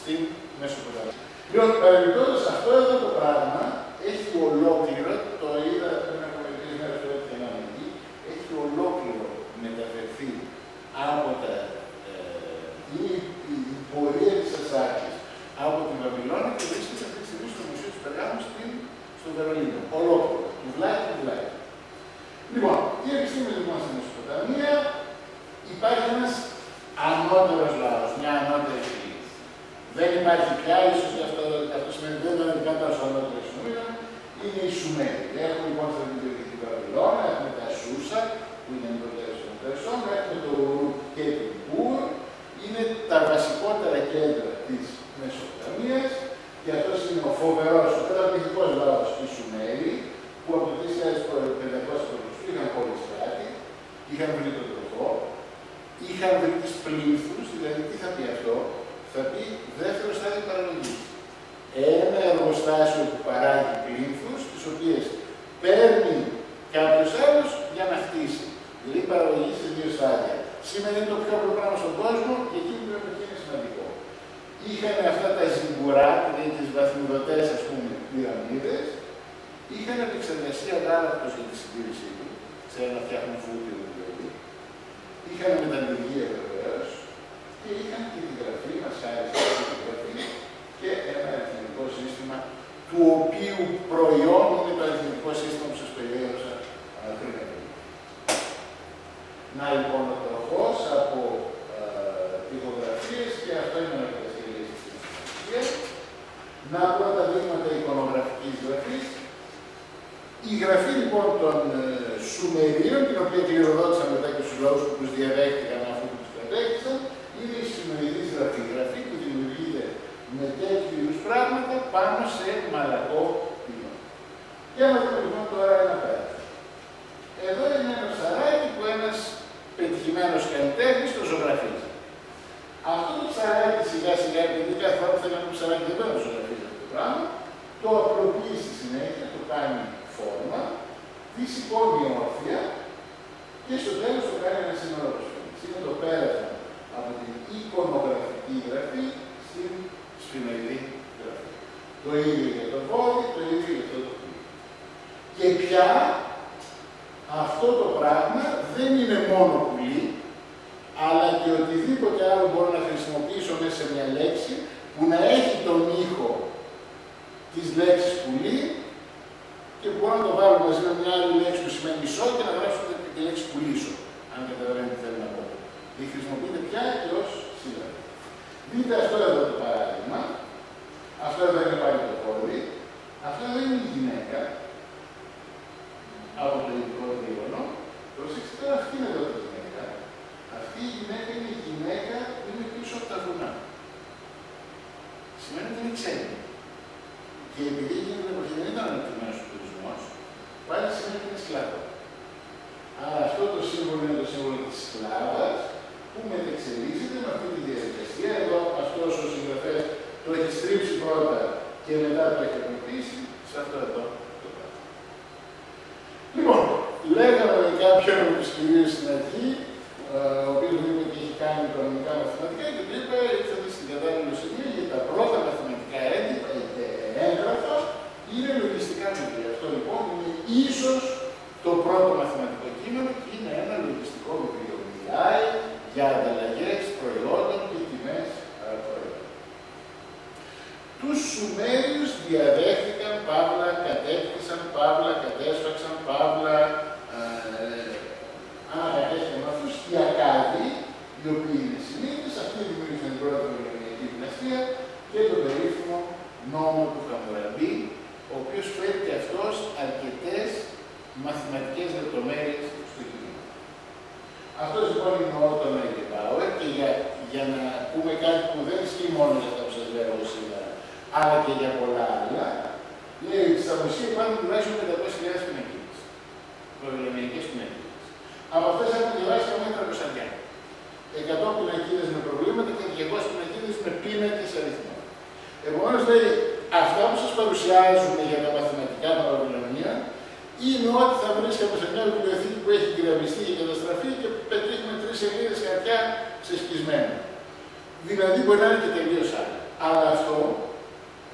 στην Μεσοποταμία. Λοιπόν, παρεμπιπτόντως αυτό εδώ το πράγμα έχει ολόκληρο, το είδα πριν από μερικές μέρες που έφυγε εκεί, έχει ολόκληρο μεταφερθεί από τα, ε, η, η, η πορεία της Ασάκης από την Βαβυλώνα και βρίσκεται αυτή τη στιγμή στο Μουσείο του Περγάμου στο Βερολίνο. Ολόκληρο. Τουβλάκι, τουβλάκι. Λοιπόν, τι επιστήμη λοιπόν στην Μεσοποταμία, υπάρχει ένας ανώτερος λαός, μια ανώτερη φυλή. Δεν υπάρχει πια, ίσως αυτό, αυτό σημαίνει δεν είναι καν τόσο ανώτερο χρησιμοποιούν, είναι οι Σουμέροι. Έχουμε λοιπόν στην περιοχή του Βαβυλώνα, έχουμε τα Σούσα, που είναι το τέλο των Περσών, έχουμε το Ουρού και την Πούρ, είναι τα βασικότερα κέντρα της Μεσοποταμίας και αυτός είναι ο φοβερός, ο καταπληκτικός λαός της Σουμέρη, που από το 2500 π.Χ. είχαν πολλέ κράτη, είχαν βρει τον τροφό, είχαν βρει τις πλήθους, δηλαδή τι θα πει αυτό, θα πει δεύτερο στάδιο παραγωγή. Ένα εργοστάσιο που παράγει πλήθου, τις οποίες παίρνει κάποιος άλλος για να χτίσει. Δηλαδή παραγωγή σε δύο στάδια. Σήμερα είναι το πιο απλό πράγμα στον κόσμο και εκεί που είναι σημαντικό. Είχαν αυτά τα ζυμπουρά, δηλαδή τις βαθμιδωτές ας πούμε πυραμίδες, είχαν επεξεργασία γάλακτος για τη συντήρησή του, σε ένα φτιάχνουν φούτιο δηλαδή. Είχαν μεταλλουργία βεβαίω και είχαν και τη γραφή, μας άρεσε τη γραφή και ένα αριθμητικό σύστημα του οποίου προϊόν είναι το αριθμητικό σύστημα που σας περιέγραψα πριν από Να λοιπόν ο τροχός από τυχογραφίε και αυτό είναι ένα κατασκευή Να πρώτα δείγματα εικονογραφικής γραφής. Η γραφή λοιπόν των ε, Σουμερίων, την οποία κληροδότησαν μετά και στους λαούς που τους διαδέχτηκαν αφού του κατέκτησαν, είναι η Σουμεριδή γραφή. Γραφή που δημιουργείται με τέτοιου είδους πράγματα πάνω σε μαλακό πυλό. Για να δούμε λοιπόν τώρα ένα πέρα. Εδώ είναι ένα ψαράκι που ένας πετυχημένος καλλιτέχνης το ζωγραφίζει. Αυτό το ψαράκι σιγά σιγά, επειδή κάθε φορά που θέλει να ψαράκι δεν μπορεί να ζωγραφίζει αυτό το πράγμα, το απλοποιεί στη συνέχεια, το κάνει φόρμα, τη σηκώνει όρθια και στο τέλος το κάνει ένα σύνορο Είναι το πέρασμα από την εικονογραφική γραφή στην σφινοειδή γραφή. Το ίδιο για το πόδι, το ίδιο για το πόδι. Και πια αυτό το πράγμα δεν είναι μόνο πουλί, αλλά και οτιδήποτε άλλο μπορώ να χρησιμοποιήσω μέσα σε μια λέξη που να έχει τον ήχο της λέξης πουλί και μπορώ να το βάλω μαζί με μια άλλη λέξη που σημαίνει μισό και να γράψω τη λέξη πουλήσω, αν καταλαβαίνετε τι θέλω να πω. Η χρησιμοποιείται πια και ω σύλλαβη. Δείτε αυτό εδώ το παράδειγμα. Αυτό εδώ είναι πάλι το πόδι. Αυτό εδώ είναι η γυναίκα από το ειδικό τρίγωνο. Προσέξτε τώρα αυτή είναι εδώ η γυναίκα. Αυτή η γυναίκα είναι η γυναίκα που είναι πίσω από τα βουνά. Σημαίνει ότι είναι ξένη. Και επειδή εκείνη την εποχή δεν ήταν αναπτυγμένο ο τουρισμός, πάλι σημαίνει ότι είναι σκλάβος. Άρα αυτό το σύμβολο είναι το σύμβολο της σκλάβας που μετεξελίσσεται με αυτή τη διαδικασία. Εδώ αυτός ο συγγραφέας το έχει στρίψει πρώτα και μετά το έχει αποκτήσει σε αυτό εδώ το πράγμα. Λοιπόν, λέγαμε με κάποιον από τους κυρίους στην αρχή, ο οποίος είπε ότι έχει κάνει οικονομικά μαθηματικά και του είπε: Ήρθατε στην κατάλληλη σημεία για τα πρώτα μαθηματικά έγγραφα είναι λογιστικά βιβλία. Αυτό λοιπόν είναι ίσως το πρώτο μαθηματικό κείμενο και είναι ένα λογιστικό βιβλίο. Μιλάει για ανταλλαγέ προϊόντων και τιμέ προϊόντων. Του Σουμέριου διαδέχτηκαν, παύλα, κατέκτησαν, παύλα, κατέσφαξαν, παύλα, ε, ανακατέστηκαν αυτού οι Ακάδοι, οι οποίοι είναι συνήθει, αυτοί δημιούργησαν την πρώτη Βαβυλωνιακή δυναστεία και το περίφημο νόμο του Χαμουραμπή, ο οποίος φέρει και αυτός αρκετές μαθηματικές λεπτομέρειες στο κείμενο. Αυτός λοιπόν είναι ο Ότο Μέγκεμπάουερ και για, για να πούμε κάτι που δεν ισχύει μόνο για αυτά που σας λέω σήμερα, αλλά και για πολλά άλλα, λέει ότι στα μουσεία υπάρχουν τουλάχιστον 500.000 πινακίδες. Βαβυλωνιακές πινακίδες. Από αυτές έχουν διαβάσει καμία τραπεζαριά. 100 πινακίδες με προβλήματα και 200 πινακίδες με πίνακες αριθμών. Επομένω λέει, αυτά που σας παρουσιάζουμε για τα μαθηματικά παραβιλωνία είναι ότι θα βρίσκαμε σε μια βιβλιοθήκη που έχει κυριαρχηθεί και καταστραφεί και πετύχουμε τρεις σελίδες χαρτιά ξεσκισμένα. Δηλαδή μπορεί να είναι και τελείως άλλο. Αλλά αυτό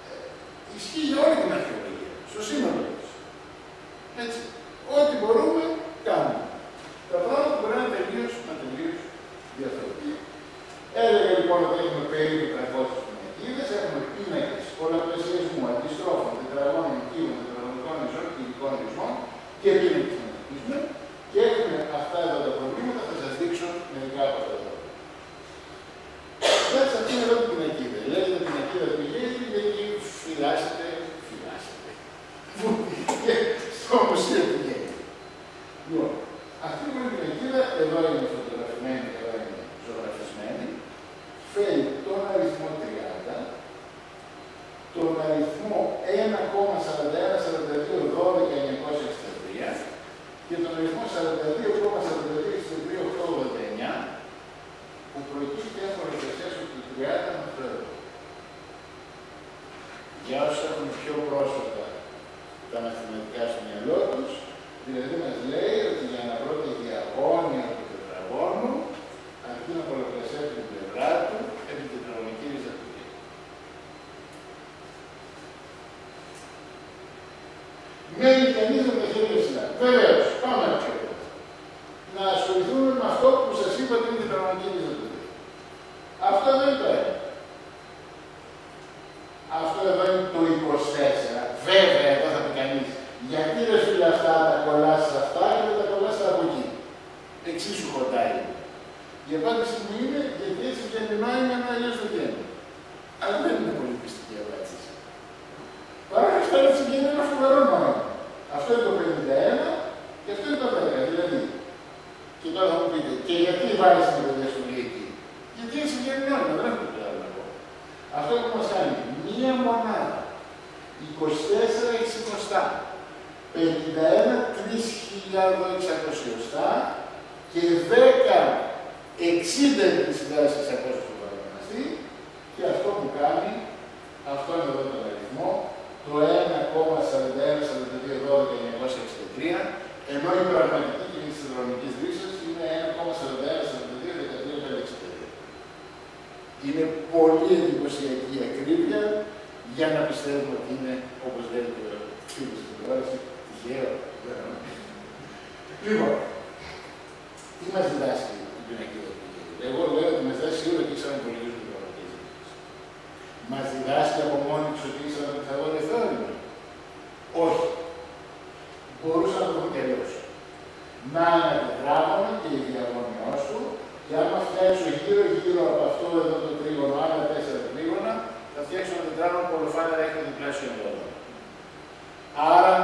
ε, ισχύει για όλη την αρχαιολογία, στο σύνολο της. Έτσι. Ό,τι μπορούμε, κάνουμε. Τα πράγματα μπορεί να είναι τελείως, να τελείως διαφορετικά. Έλεγα λοιπόν ότι έχουμε περίπου 300 πινακίδες, έχουμε πίνακες πολλαπλασιασμού, αντιστρόφων, τετραγώνων, κύβων, τετραγωνικών ιζών, κυβικών ιζών και πίνακες να και έχουμε αυτά εδώ τα προβλήματα, θα σας δείξω μερικά από αυτά εδώ. Κοιτάξτε αυτή είναι εδώ την πινακίδα. Λέγεται πινακίδα του Γέζη γιατί φυλάσσεται, φυλάσσεται. Και στο μουσείο του Γέζη. Λοιπόν, αυτή είναι η πινακίδα, εδώ είναι φωτογραφημένη, εδώ είναι ζωγραφισμένη. Φέρει τον αριθμό 30, τον αριθμό 1,41, 42, 12, 963 και τον αριθμό 42,42,63,889 που προκύπτει από εργασίες του 30 με αυτό εδώ. Για όσους έχουν πιο πρόσφατα τα μαθηματικά στο μυαλό τους, δηλαδή μας λέει ότι για να βρω τη διαγώνια του τετραγώνου, αρκεί να πολλαπλασιάσει την πλευρά του επί τετραγωνική ριζατουργία. Μένει κανείς με τα χέρια ψηλά. Βεβαίως, πάμε να Να ασχοληθούμε με αυτό που σας είπα ότι είναι τετραγωνική ριζατουργία. Αυτό δεν είναι το ένα. Αυτό εδώ είναι το 24. Βέβαια, εδώ θα πει κανείς, γιατί ρε φίλε αυτά τα κολλάς αυτά και δεν τα κολλάς από εκεί. Εξίσου χοντάει. Η απάντηση μου είναι γιατί έτσι βγαίνει νόημα να αλλιώς δεν βγαίνει. Αλλά δεν είναι πολύ πιστική απάντηση. Παρά αυτά έτσι βγαίνει ένα φοβερό νόημα. Αυτό είναι το 51 και αυτό είναι το 10. Δηλαδή, και τώρα θα μου πείτε, και γιατί βάζεις την παιδιά στο εκεί. Γιατί έτσι βγαίνει νόημα, δεν έχω το άλλο να πω. Αυτό που μας κάνει μία μονάδα, 24 εξικοστά, 51 3.600 και 10 60 600 του παραγωνιστή και αυτό που κάνει, αυτό είναι εδώ τον αριθμό, το 1,41-42-12-963, ενώ η πραγματική και της συνδρομικής δρύσης είναι 1,41-42-13-63. Είναι πολύ εντυπωσιακή ακρίβεια για να πιστεύουμε ότι είναι, όπως λέει και ο φίλος στην τηλεόραση, τυχαίο. Λοιπόν, τι μας διδάσκει η πινακίδα του Εγώ λέω ότι μας διδάσκει σίγουρα και ξέρουμε πολύ λίγο την πραγματική Μας διδάσκει από μόνοι τους ότι ήξεραν ότι θα βγάλει θεώρημα. Όχι. Μπορούσα να το πω και αλλιώς. Να είναι τετράγωνο και η διαγωνιό σου και άμα φτιάξω γύρω-γύρω από αυτό εδώ το τρίγωνο, άλλα τέσσερα τρίγωνα, θα φτιάξω ένα τετράγωνο που ολοφάνερα έχει το διπλάσιο εδώ. Άρα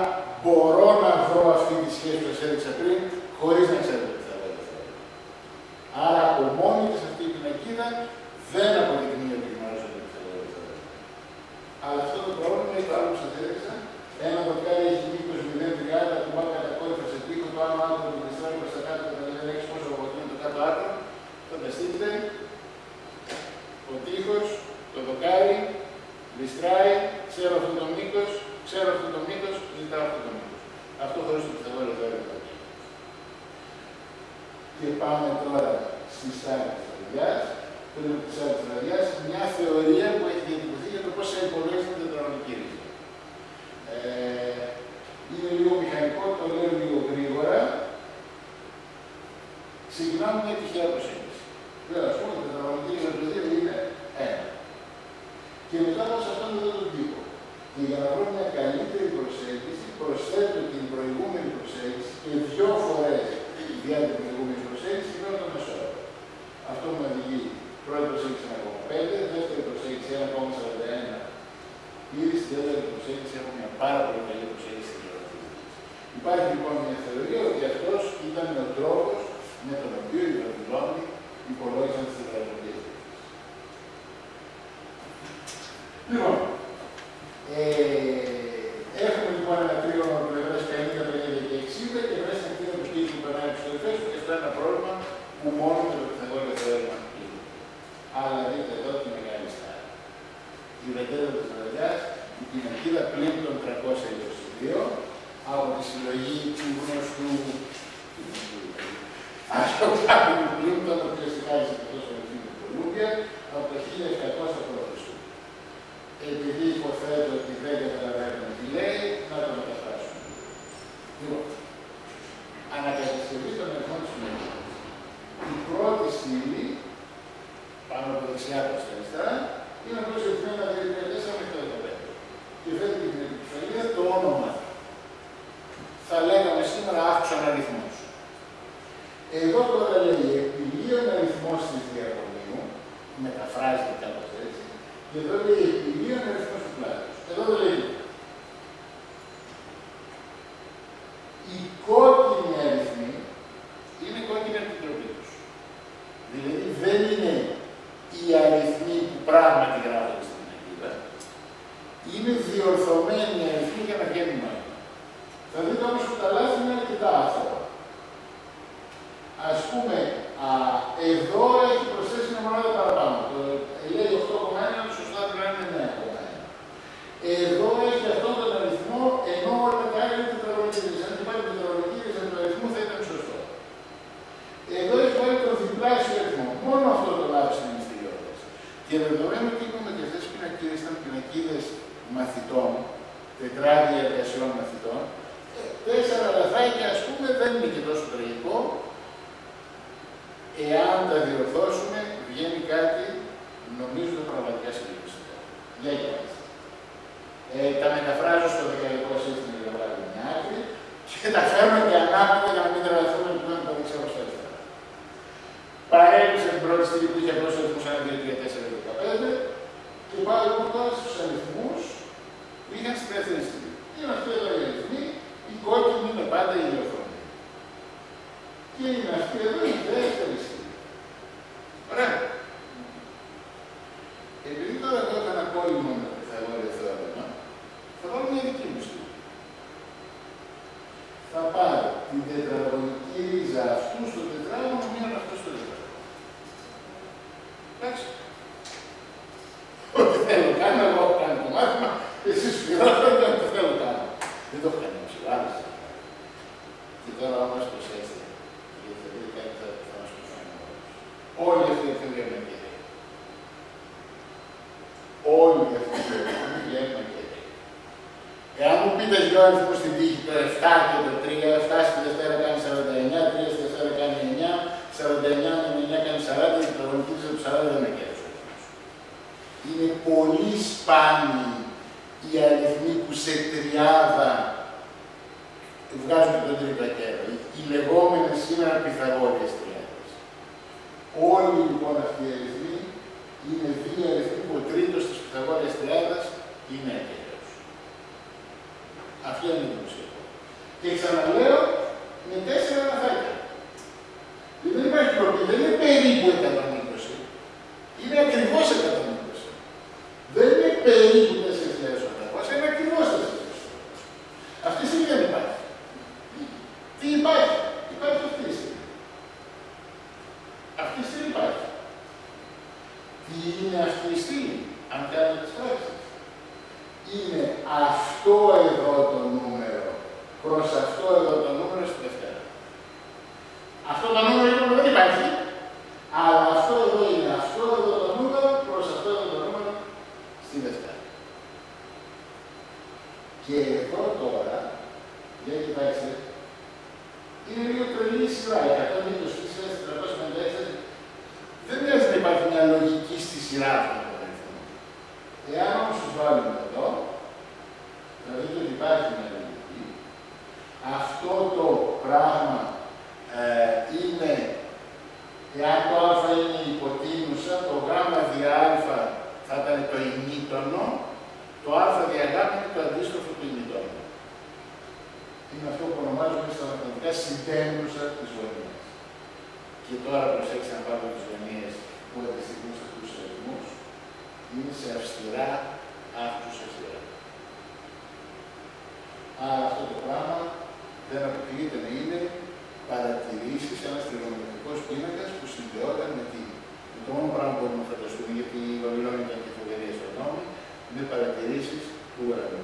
μπορώ να βρω αυτή τη σχέση που σας έδειξα πριν, χωρίς να ξέρω τι θα λέω. Άρα από μόνη της αυτή η πινακίδα δεν αποδεικνύει ότι γνώριζα τι θα λέω. Αλλά αυτό το πρόβλημα είναι το άλλο που σας έδειξα. Ένα δοκάρι έχει μήκος 0,30 που πάει κατακόρυφα σε τείχο, το άλλο άκρο του πιστράει προς τα κάτω και δεν έχει πόσο είναι το κάτω άκρο. Φανταστείτε, ο τείχος, το δοκάρι, ληστράει, ξέρω αυτό το μήκος, ξέρω αυτό το μήκος, ζητάω αυτό το μήκος. Αυτό χωρίς το πιθαγόρο εδώ είναι Και πάμε τώρα στη στάδια της βραδιάς. Πριν από τη στάδια της βραδιάς, μια θεωρία που έχει διατυπωθεί για το πώς θα υπολογίσει την τετραγωνική ρίζα. Ε, είναι λίγο μηχανικό, το λέω λίγο γρήγορα. Ξεκινάμε μια τυχαία προσέγγιση. Λέω, ας πούμε, η τετραγωνική ρίζα του είναι ένα. Και μετά πάω σε αυτόν εδώ τον τύπο. Και για να βρω μια καλύτερη προσέγγιση, προσθέτω την προηγούμενη προσέγγιση και δύο φορές διά την προηγούμενη προσέγγιση και το μεσόρο. Αυτό μου οδηγεί πρώτη προσέγγιση 1,5, δεύτερη προσέγγιση 1,41. Ήδη στην δεύτερη προσέγγιση έχω μια πάρα πολύ καλή προσέγγιση τη Υπάρχει λοιπόν μια θεωρία ότι αυτό ήταν ο τρόπο με τον οποίο οι Βαβυλώνοι υπολόγισαν τι τετραγωνικέ Λοιπόν, ε, έχουμε λοιπόν ένα τρίγωνο από πλευρά 50, 50 και 60 και μέσα στην τρίγωνο του που περνάει από του και αυτό είναι ένα πρόβλημα που μόνο με το πιθαγόριο θεώρημα είναι. Αλλά δείτε εδώ τη μεγάλη στάση. Η βεντέρα της βραδιά, η πινακίδα πλήν των 322 από τη συλλογή του γνωστού Αστροπάπηλου πλήν των οποίος στοιχάζει και τόσο με την Κολούμπια από το 1700 π.Χ. δεν καταλαβαίνουμε τι λέει, να το μεταφράσουμε. Λοιπόν, ανακατασκευή των αριθμών της μέλης. Η πρώτη στήλη, πάνω από δεξιά προς τα αριστερά, είναι αυτό που σημαίνει να διαδικασία μέχρι το 15. Και φέρνει την επικεφαλία το όνομα. Θα λέγαμε σήμερα αύξον αριθμό. Εδώ τώρα λέει επιλύον αριθμό τη διαγωνίου, μεταφράζεται κάπω έτσι, και εδώ λέει επιλύον αριθμό του πλάτου. Εδώ δεν λέει Οι κόκκινοι αριθμοί είναι κόκκινοι από την τροπή του. Δηλαδή δεν είναι οι αριθμοί που πράγματι γράφονται στην πινακίδα, είναι διορθωμένοι αριθμοί για να βγαίνουν νόημα. Θα δείτε όμως ότι τα λάθη είναι αρκετά άθροα. Ας πούμε, α, εδώ έχει προσθέσει μια μονάδα παραπάνω. Το, λέει 8,1, σωστά πρέπει να είναι 9,1. Εδώ έχει αυτόν τον αριθμό, ενώ όλα τα άλλα είναι τετραγωνικές. Αν υπάρχει τετραγωνικές, με το αριθμό θα ήταν σωστό. Εδώ έχει βάλει τον διπλάσιο αριθμό. Μόνο αυτό το λάθος είναι μυστηριώδες. Και δεδομένου ότι είπαμε ότι αυτές οι πινακίδες ήταν πινακίδες μαθητών, τετράδια εργασιών μαθητών, ε, τέσσερα λαθάκια ας πούμε δεν είναι και τόσο τραγικό, εάν τα διορθώσουμε, βγαίνει κάτι, νομίζω πραγματικά συγκεκριστικό. Για κοιτάξτε. Ε, τα μεταφράζω στο δεκαετικό σύστημα για να βάλω μια άκρη και τα φέρνω και ανάποδα για να μην τρελαθούμε που δεν το ξέρω στα αριστερά. Παρέλειψα την πρώτη στιγμή που είχε απλώς αριθμούς 1, 2, 3, 4, 15 και πάω λοιπόν τώρα στους αριθμούς που είχαν στη δεύτερη στιγμή. Είναι αυτοί εδώ οι αριθμοί, οι κόκκινοι είναι πάντα οι ηλιοφωνοί. Και είναι αυτή εδώ η δεύτερη στιγμή. Ωραία. Επειδή τώρα εγώ έκανα κόλλημα με το Pythagorean θεώρημα, θα βάλω μια δική μου στιγμή. Θα πάρω την τετραγωνική ρίζα αυτού στο τετράγωνο, μία από αυτό στο τετράγωνο. Εντάξει. Ό,τι θέλω κάνω, εγώ έχω κάνει το μάθημα, εσείς πληρώνετε ό,τι θέλω κάνω. Δεν το έχω κάνει ψηλά, Και τώρα όμως προσέξτε, γιατί θα δείτε κάτι θα, θα μας το φάνε Όλοι αυτοί οι ευθύνοι είναι κύριοι. Όλοι αυτοί οι ευθύνοι βγαίνουν κύριοι. Εάν μου πείτε δυο αριθμούς στην τύχη, το 7 και το 3, 7 στη Δευτέρα κάνει 49, 3 στη Δευτέρα κάνει 9, 49 με 9 κάνει 40, η προγραμματική τους 40 δεν είναι κέρδος. Είναι πολύ σπάνιοι οι αριθμοί που σε τριάδα βγάζουν τον τρίτο ακέραιο. Οι λεγόμενες σήμερα Πυθαγόριες τριάδες. Όλοι λοιπόν αυτοί οι αριθμοί είναι δύο αριθμοί που ο τρίτος της Πυθαγόριας τριάδας είναι ακέραιος. Αυτή είναι η ουσία. Και ξαναλέω με τέσσερα λαθάκια. Δεν υπάρχει πρόβλημα, δεν είναι περίπου 120. Είναι ακριβώς 120. Δεν είναι περίπου 4.800, είναι ακριβώς 4.800. Αυτή η στιγμή δεν υπάρχει. Τι υπάρχει, υπάρχει αυτή η στιγμή. Αυτή η στιγμή υπάρχει. Τι είναι αυτή η στιγμή, αν κάνετε τις πράξεις. Είναι αυτό εδώ το νούμερο προς αυτό εδώ το νούμερο στη Δευτέρα. Αυτό το νούμερο λοιπόν δεν υπάρχει, αλλά αυτό εδώ είναι αυτό εδώ το νούμερο προς αυτό εδώ το νούμερο στη Δευτέρα. Και εδώ τώρα, για κοιτάξτε, είναι λίγο τρελή σειρά. 120 σειρά, 456, δεν μοιάζει να υπάρχει μια λογική στη σειρά αυτών των αριθμών. Εάν όμως τους βάλουμε εδώ, θα δείτε ότι υπάρχει μια λογική. Αυτό το πράγμα ε, είναι, εάν το α είναι υποτείνουσα, το γ δια α θα ήταν το ημίτονο, το α δια γ είναι το αντίστροφο του ημίτονου. Είναι αυτό που ονομάζουμε στα μαθηματικά συντέμνουσα της γωνίας. Και τώρα προσέξτε να πάρουμε τις γωνίες που αντιστοιχούν σε αυτούς τους αριθμούς είναι σε αυστηρά αύξηση αυστηρά. Άρα αυτό το πράγμα δεν αποκλείεται να είναι παρατηρήσεις ένας τριγωνομικό πίνακα που συνδεόταν με την. Το μόνο πράγμα που μπορούμε να φανταστούμε, γιατί οι Βαβυλώνοι ήταν και φοβεροί αστρονόμοι, είναι παρατηρήσεις του ουρανού.